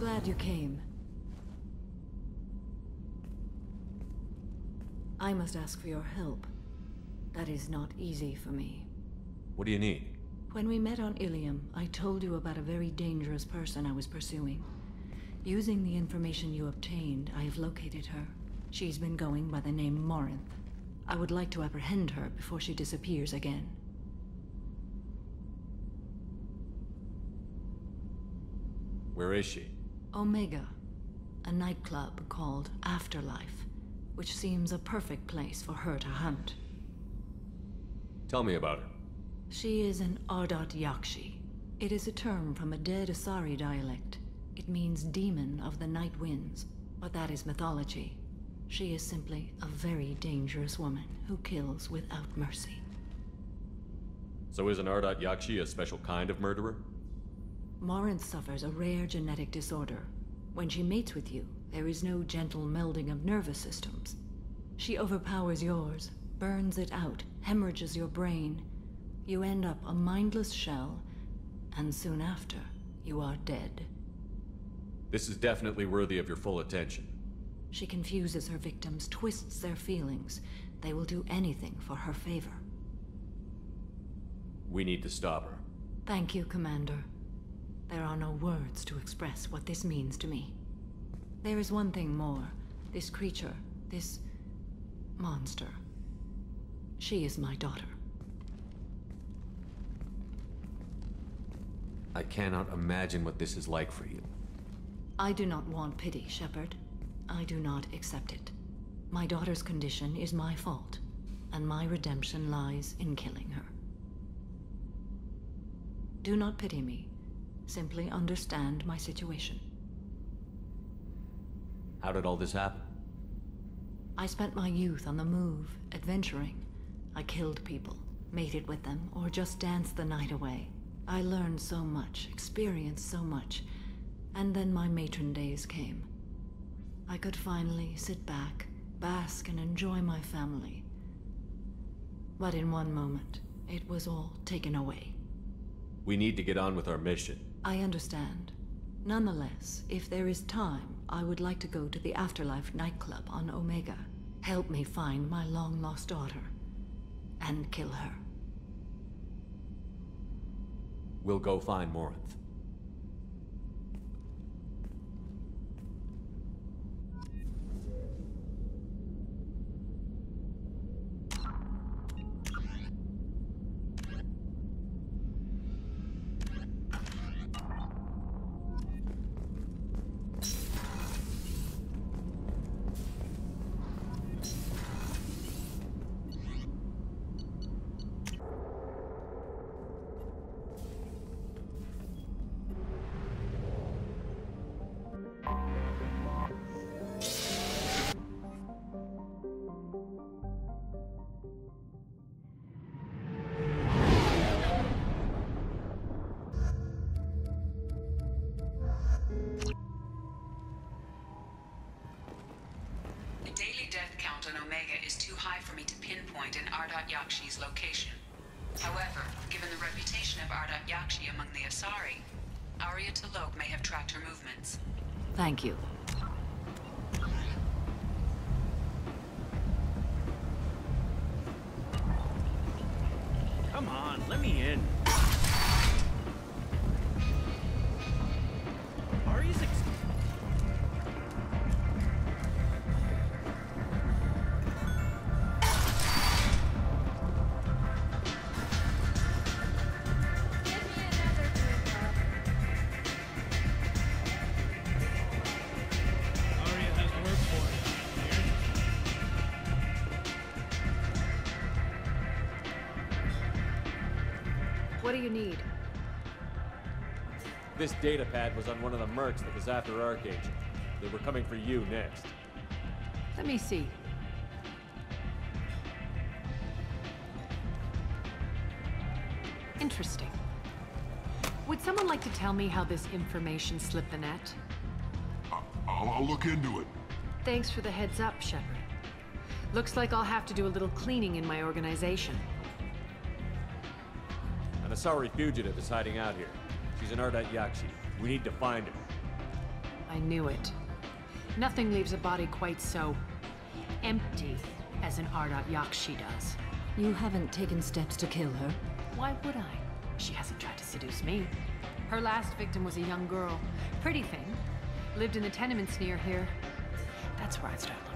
Glad you came. I must ask for your help. That is not easy for me. What do you need? When we met on Ilium, I told you about a very dangerous person I was pursuing. Using the information you obtained, I have located her. She's been going by the name Morinth. I would like to apprehend her before she disappears again. Where is she? Omega, a nightclub called Afterlife, which seems a perfect place for her to hunt. Tell me about her. She is an Ardat Yakshi. It is a term from a dead Asari dialect. It means demon of the night winds, but that is mythology. She is simply a very dangerous woman who kills without mercy. So is an Ardat Yakshi a special kind of murderer? Morinth suffers a rare genetic disorder. When she mates with you, there is no gentle melding of nervous systems. She overpowers yours, burns it out, hemorrhages your brain. You end up a mindless shell, and soon after, you are dead. This is definitely worthy of your full attention. She confuses her victims, twists their feelings. They will do anything for her favor. We need to stop her. Thank you, Commander. There are no words to express what this means to me. There is one thing more. This creature, this monster. She is my daughter. I cannot imagine what this is like for you. I do not want pity, Shepard. I do not accept it. My daughter's condition is my fault, and my redemption lies in killing her. Do not pity me. Simply understand my situation. How did all this happen? I spent my youth on the move, adventuring. I killed people, mated with them, or just danced the night away. I learned so much, experienced so much, and then my matron days came. I could finally sit back, bask, and enjoy my family. But in one moment, it was all taken away. We need to get on with our mission. I understand. Nonetheless, if there is time, I would like to go to the Afterlife nightclub on Omega. Help me find my long-lost daughter. And kill her. We'll go find Morinth. An Ardat Yakshi's location. However, given the reputation of Ardat Yakshi among the Asari, Aria T'Loak may have tracked her movements. Thank you. You need? This data pad was on one of the mercs that was after Archangel. They were coming for you next. Let me see. Interesting. Would someone like to tell me how this information slipped the net? I'll, I'll look into it. Thanks for the heads up, Shepard. Looks like I'll have to do a little cleaning in my organization. An Asari fugitive is hiding out here. She's an Ardat Yakshi. We need to find her. I knew it. Nothing leaves a body quite so empty as an Ardat Yakshi does. You haven't taken steps to kill her? Why would I? She hasn't tried to seduce me. Her last victim was a young girl. Pretty thing. Lived in the tenements near here. That's where I'd start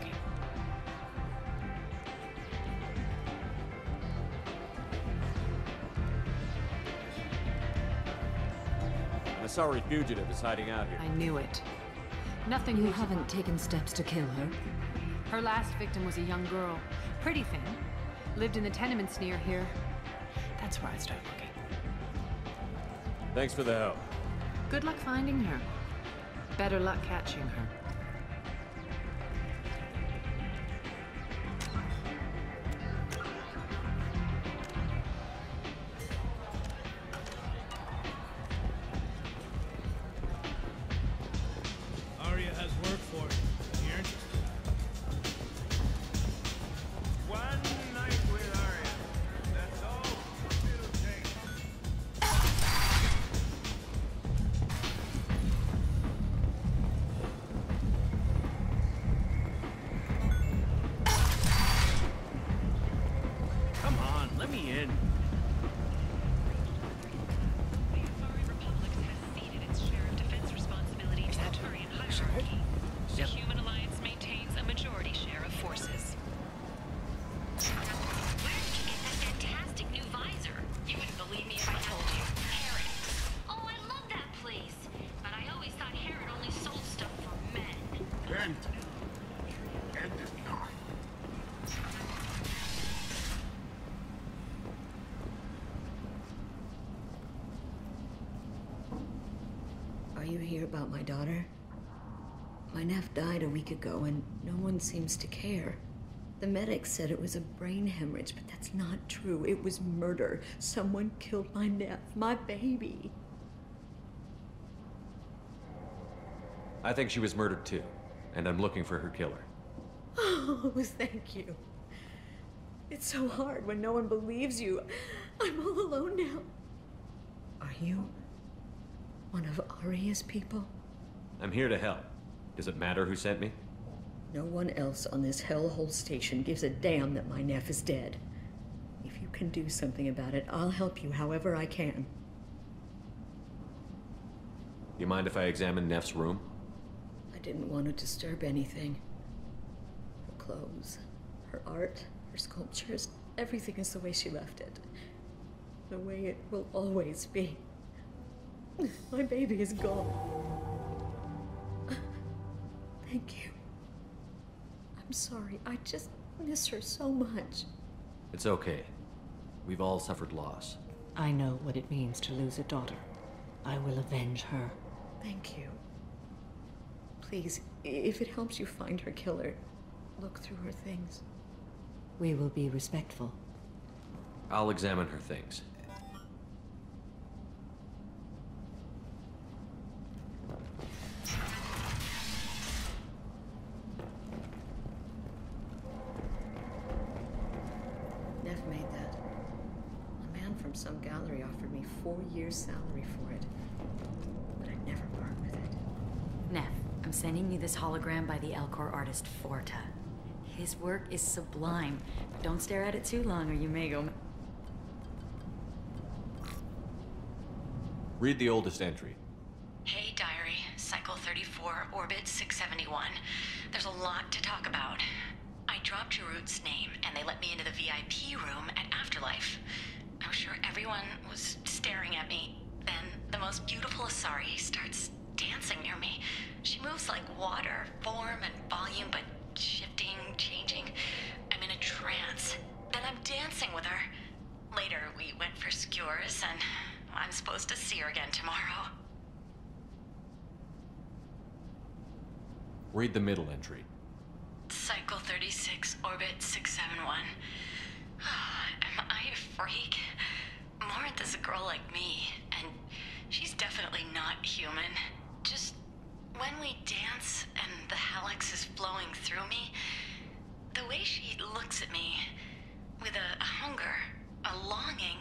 looking. An Asari fugitive is hiding out here. I knew it. Nothing You haven't taken steps to kill her? Her last victim was a young girl. Pretty thing. Lived in the tenements near here. That's where I'd start looking. Thanks for the help. Good luck finding her. Better luck catching her. Are you here about my daughter? My nephew died a week ago and no one seems to care. The medics said it was a brain hemorrhage, but that's not true. It was murder. Someone killed my nephew, my baby. I think she was murdered too, and I'm looking for her killer. Oh, thank you. It's so hard when no one believes you. I'm all alone now. Are you one of Aria's people? I'm here to help. Does it matter who sent me? No one else on this hellhole station gives a damn that my Neff is dead. If you can do something about it, I'll help you however I can. You mind if I examine Neff's room? I didn't want to disturb anything. Her clothes, her art, her sculptures, everything is the way she left it. The way it will always be. My baby is gone. Thank you. I'm sorry. I just miss her so much. It's okay. We've all suffered loss. I know what it means to lose a daughter. I will avenge her. Thank you. Please, if it helps you find her killer, look through her things. We will be respectful. I'll examine her things. Neff made that. A man from some gallery offered me four years' salary for it. But I'd never part with it. Neff, I'm sending you this hologram by the Elcor artist Forta. His work is sublime. Don't stare at it too long or you may go... Read the oldest entry. Hey, Diary. Cycle 34, Orbit 671. There's a lot to talk about. I dropped Jarut's name, and they let me into the VIP room at Afterlife. Sure everyone was staring at me. Then the most beautiful Asari starts dancing near me. She moves like water, form and volume, but shifting, changing. I'm in a trance. Then I'm dancing with her. Later, we went for skewers, and I'm supposed to see her again tomorrow. Read the middle entry. Cycle 36, Orbit 671. Am I a freak? Morinth is a girl like me, and she's definitely not human. Just when we dance and the hallex is flowing through me, the way she looks at me with a, a hunger, a longing,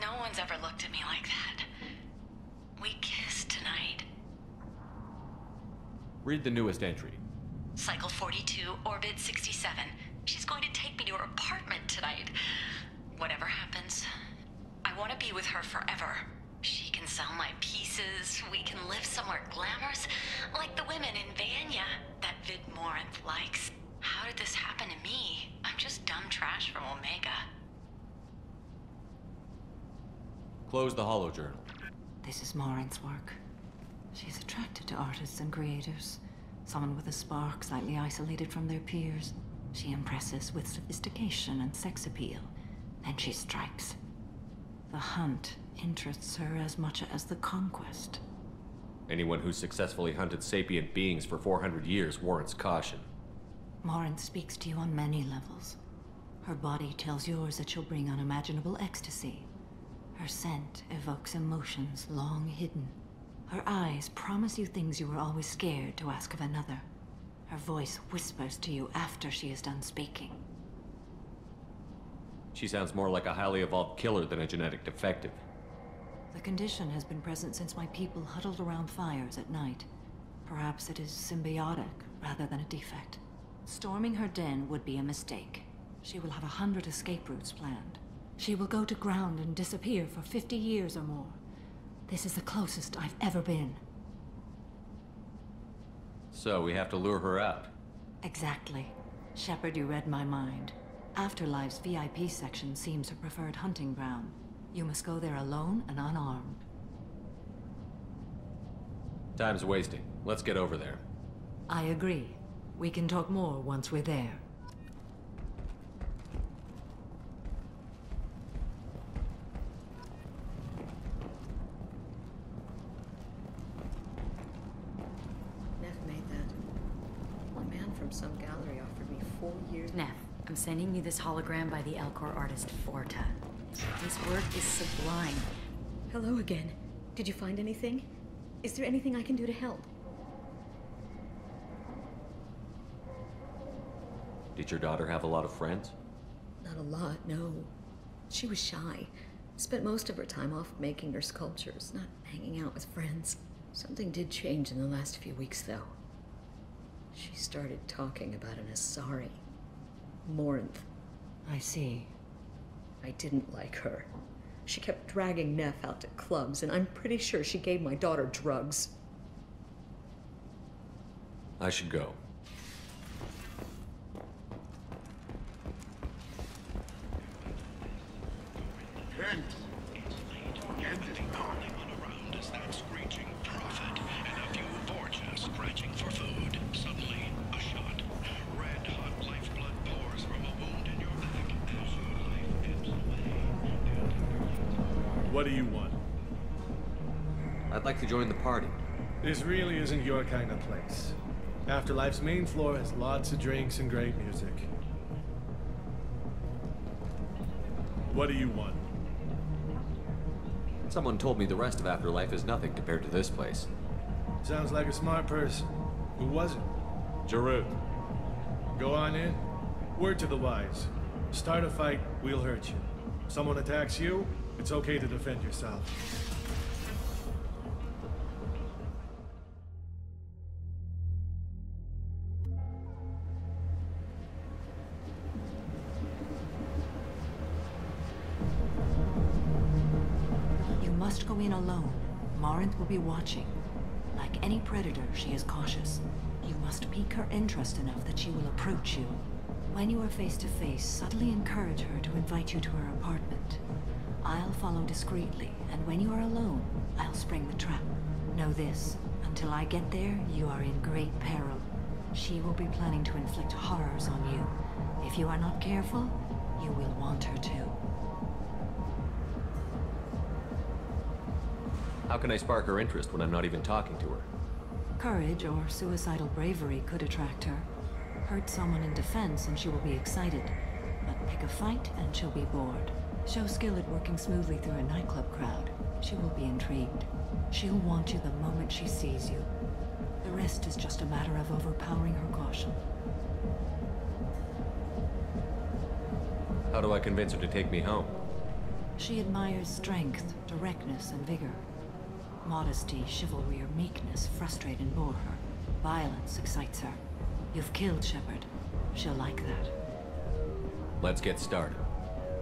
no one's ever looked at me like that. We kissed tonight. Read the newest entry. Cycle 42, Orbit 67. She's going to take me to her apartment tonight. Whatever happens, I want to be with her forever. She can sell my pieces. We can live somewhere glamorous, like the women in Vanya that Vid Morinth likes. How did this happen to me? I'm just dumb trash from Omega. Close the Hollow Journal. This is Morinth's work. She's attracted to artists and creators. Someone with a spark, slightly isolated from their peers. She impresses with sophistication and sex appeal. Then she strikes. The hunt interests her as much as the conquest. Anyone who's successfully hunted sapient beings for 400 years warrants caution. Morinth speaks to you on many levels. Her body tells yours that she'll bring unimaginable ecstasy. Her scent evokes emotions long hidden. Her eyes promise you things you were always scared to ask of another. Her voice whispers to you after she is done speaking. She sounds more like a highly evolved killer than a genetic defective. The condition has been present since my people huddled around fires at night. Perhaps it is symbiotic rather than a defect. Storming her den would be a mistake. She will have a hundred escape routes planned. She will go to ground and disappear for 50 years or more. This is the closest I've ever been. So we have to lure her out. Exactly. Shepard, you read my mind. Afterlife's VIP section seems her preferred hunting ground. You must go there alone and unarmed. Time's wasting. Let's get over there. I agree. We can talk more once we're there. Neff made that. A man from some gallery offered me four years. Neff, I'm sending you this hologram by the Elcor artist Forta. His work is sublime. Hello again. Did you find anything? Is there anything I can do to help? Did your daughter have a lot of friends? Not a lot, no. She was shy. Spent most of her time off making her sculptures, not hanging out with friends. Something did change in the last few weeks, though. She started talking about an Asari. Morinth. I see. I didn't like her. She kept dragging Neff out to clubs, and I'm pretty sure she gave my daughter drugs. I should go. Kent! Afterlife's main floor has lots of drinks and great music. What do you want? Someone told me the rest of Afterlife is nothing compared to this place. Sounds like a smart person. Who was it? Jarut. Go on in. Word to the wise. Start a fight, we'll hurt you. Someone attacks you, it's okay to defend yourself. Will be watching. Like any predator, she is cautious. You must pique her interest enough that she will approach you. When you are face to face, subtly encourage her to invite you to her apartment. I'll follow discreetly, and when you are alone, I'll spring the trap. Know this, until I get there, you are in great peril. She will be planning to inflict horrors on you. If you are not careful, you will want her to. How can I spark her interest when I'm not even talking to her? Courage or suicidal bravery could attract her. Hurt someone in defense and she will be excited. But pick a fight and she'll be bored. Show skill at working smoothly through a nightclub crowd. She will be intrigued. She'll want you the moment she sees you. The rest is just a matter of overpowering her caution. How do I convince her to take me home? She admires strength, directness, and vigor. Modesty, chivalry, or meekness frustrate and bore her. Violence excites her. You've killed Shepard. She'll like that. Let's get started.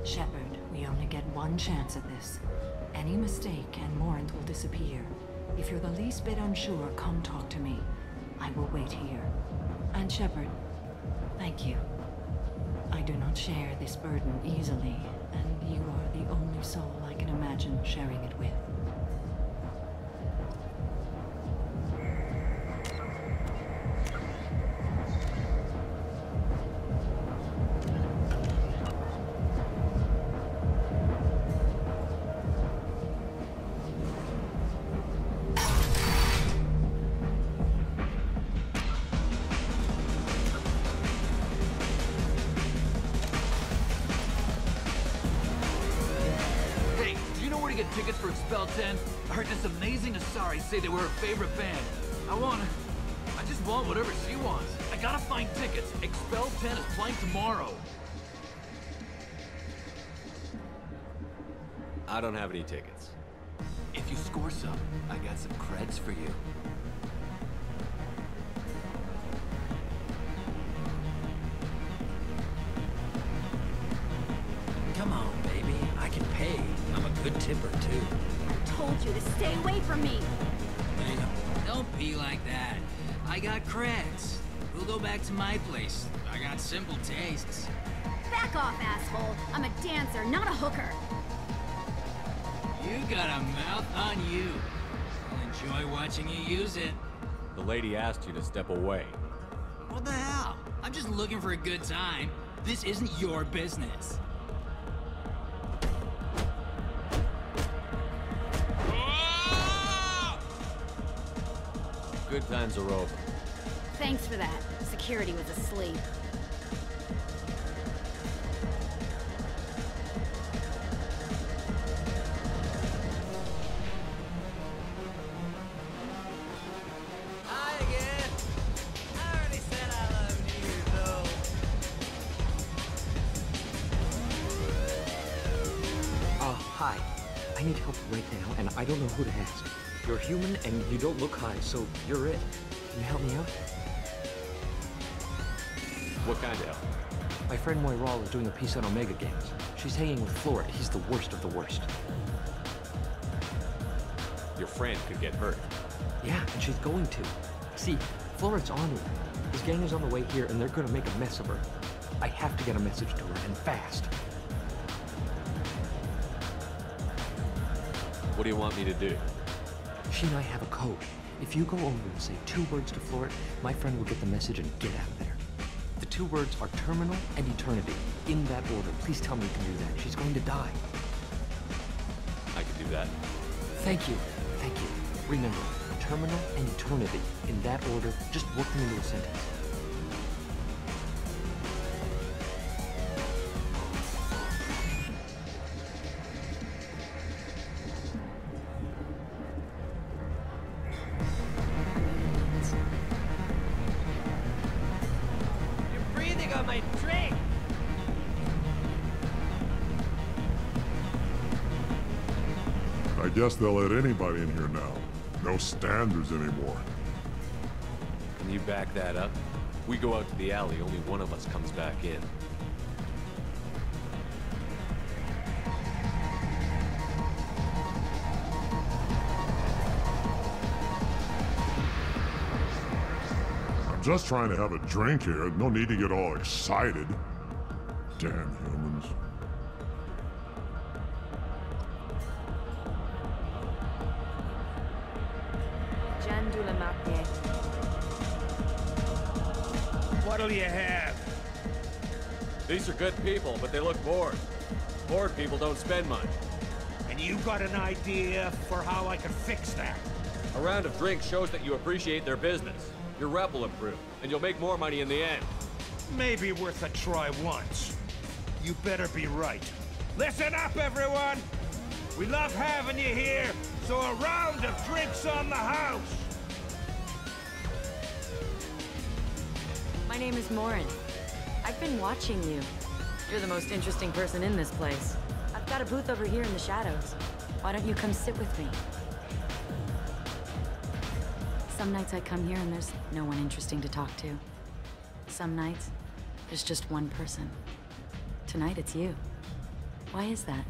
Shepard, we only get one chance at this. Any mistake and Morinth will disappear. If you're the least bit unsure, come talk to me. I will wait here. And Shepard, thank you. I do not share this burden easily, and you are the only soul I can imagine sharing it with. To get tickets for Expel 10? I heard this amazing Asari say they were her favorite band. I want... I just want whatever she wants. I gotta find tickets. Expel 10 is playing tomorrow. I don't have any tickets. If you score some, I got some creds for you. To my place. I got simple tastes. Back off, asshole. I'm a dancer, not a hooker. You got a mouth on you. I'll enjoy watching you use it. The lady asked you to step away. What the hell? I'm just looking for a good time. This isn't your business. Good times are over. Thanks for that. Security was asleep. Hi again. I already said I loved you, though. Uh, hi. I need help right now, and I don't know who to ask. You're human, and you don't look high, so you're it. Can you help me out? What kind of help? My friend Moira is doing a piece on Omega Games. She's hanging with Florid. He's the worst of the worst. Your friend could get hurt. Yeah, and she's going to. See, Florid's on her. His gang is on the way here, and they're gonna make a mess of her. I have to get a message to her, and fast. What do you want me to do? She and I have a code. If you go over and say two words to Florid, my friend will get the message and get out of there. Two words are terminal and eternity. In that order. Please tell me you can do that. She's going to die. I can do that. Thank you. Thank you. Remember, terminal and eternity. In that order, just work them into a sentence. Guess they'll let anybody in here now. No standards anymore. Can you back that up? We go out to the alley, only one of us comes back in. I'm just trying to have a drink here. No need to get all excited. Damn humans. You have? These are good people, but they look bored. Bored people don't spend much. And you got an idea for how I can fix that? A round of drinks shows that you appreciate their business. Your rep will improve, and you'll make more money in the end. Maybe worth a try once. You better be right. Listen up, everyone! We love having you here, so a round of drinks on the house! My name is Morinth. I've been watching you. You're the most interesting person in this place. I've got a booth over here in the shadows. Why don't you come sit with me? Some nights I come here and there's no one interesting to talk to. Some nights, there's just one person. Tonight it's you. Why is that?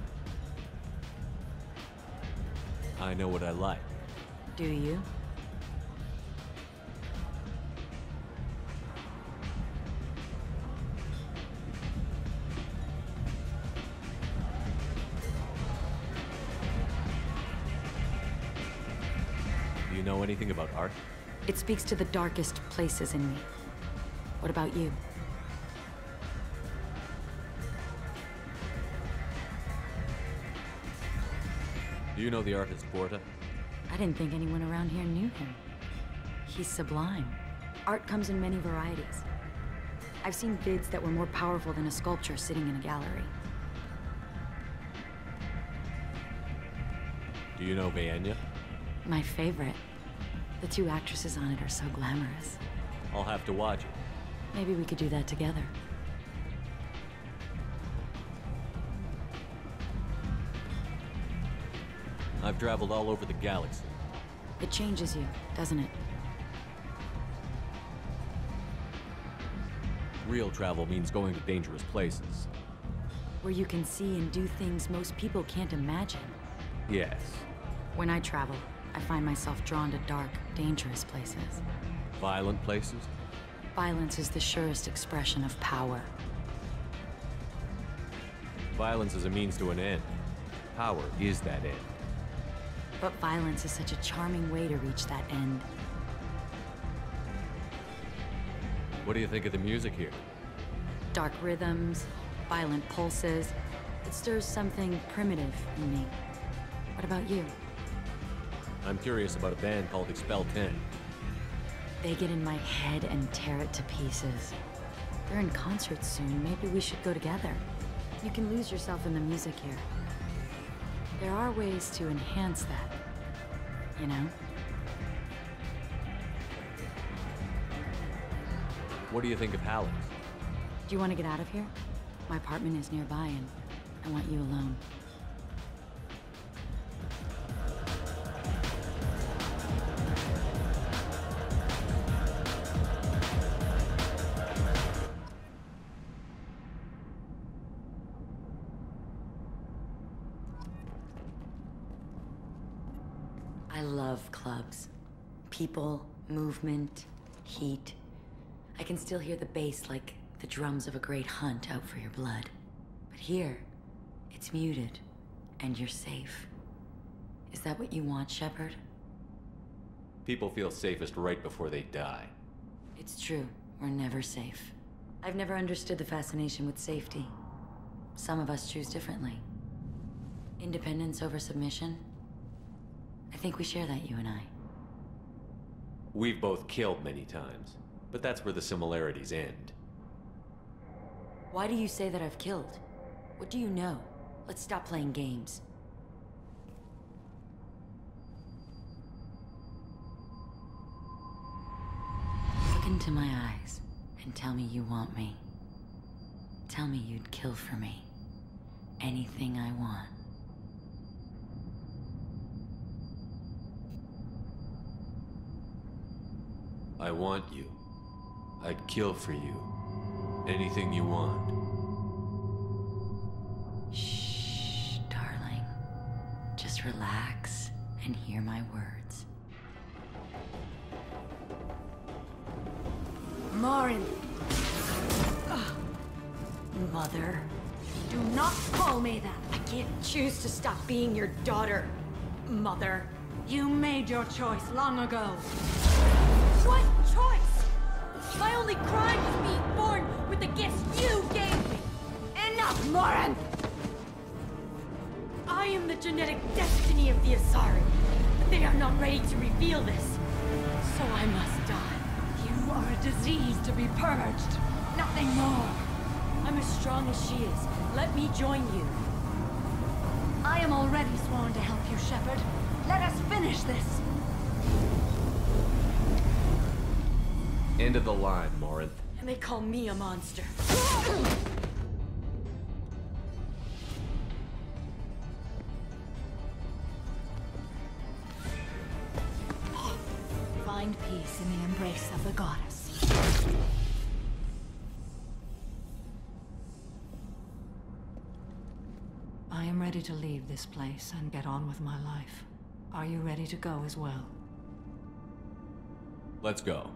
I know what I like. Do you? Anything about art? It speaks to the darkest places in me. What about you? Do you know the artist Forta? I didn't think anyone around here knew him. He's sublime. Art comes in many varieties. I've seen bids that were more powerful than a sculpture sitting in a gallery. Do you know Vanya? My favorite. The two actresses on it are so glamorous. I'll have to watch it. Maybe we could do that together. I've traveled all over the galaxy. It changes you, doesn't it? Real travel means going to dangerous places. Where you can see and do things most people can't imagine. Yes. When I travel, I find myself drawn to dark, dangerous places. Violent places? Violence is the surest expression of power. Violence is a means to an end. Power is that end. But violence is such a charming way to reach that end. What do you think of the music here? Dark rhythms, violent pulses. It stirs something primitive in me. What about you? I'm curious about a band called Expel 10. They get in my head and tear it to pieces. They're in concert soon. Maybe we should go together. You can lose yourself in the music here. There are ways to enhance that. You know? What do you think of hallex? Do you want to get out of here? My apartment is nearby and I want you alone. People, movement, heat. I can still hear the bass like the drums of a great hunt out for your blood. But here, it's muted, and you're safe. Is that what you want, Shepard? People feel safest right before they die. It's true. We're never safe. I've never understood the fascination with safety. Some of us choose differently. Independence over submission? I think we share that, you and I. We've both killed many times, but that's where the similarities end. Why do you say that I've killed? What do you know? Let's stop playing games. Look into my eyes and tell me you want me. Tell me you'd kill for me. Anything I want. I want you. I'd kill for you. Anything you want. Shh, darling. Just relax and hear my words. Morinth, Mother, do not call me that. I can't choose to stop being your daughter. Mother. You made your choice long ago. What choice? My only crime was being born with the gifts you gave me. Enough, Morinth! I am the genetic destiny of the Asari, but they are not ready to reveal this. So I must die. You are a disease to be purged. Nothing more. I'm as strong as she is. Let me join you. I am already sworn to help you, Shepard. Let us finish this. End of the line, Morinth. And they call me a monster. Find grace of the goddess. I am ready to leave this place and get on with my life. Are you ready to go as well? Let's go.